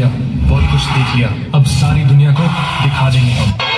गया बहुत कुछ देख लिया। अब सारी दुनिया को दिखा देंगे हम।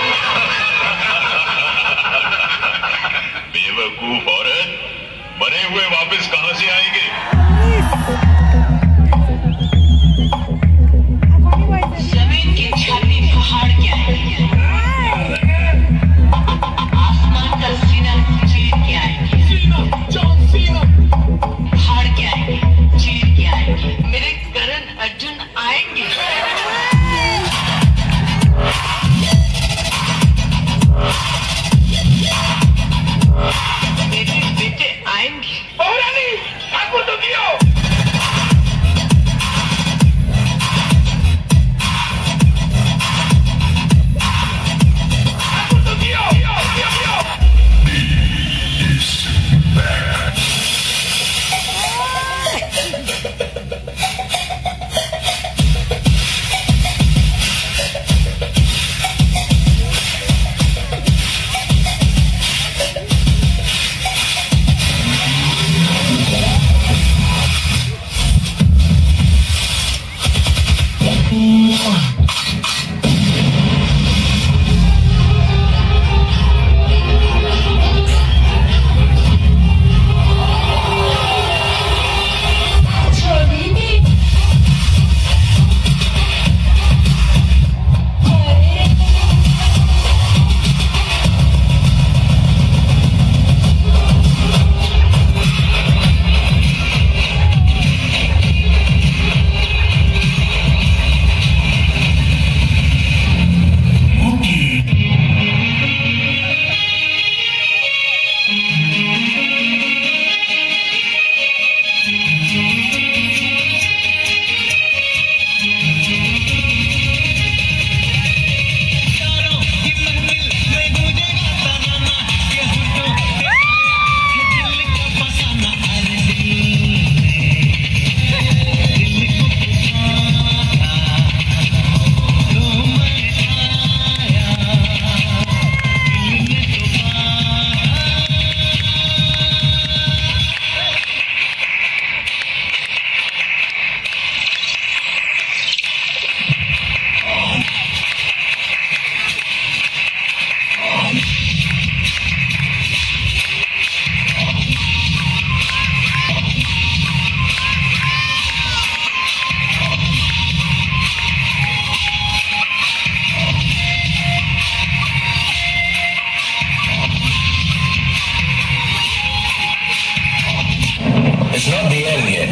End yet.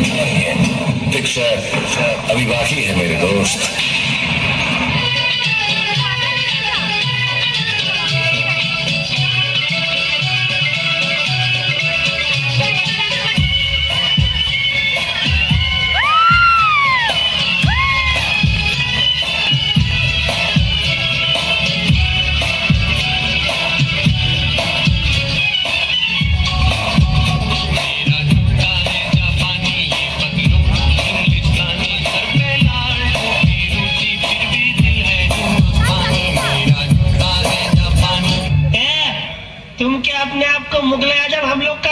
Picture अभी बाकी है मेरे दोस्त मुगल आज़म हम लोग का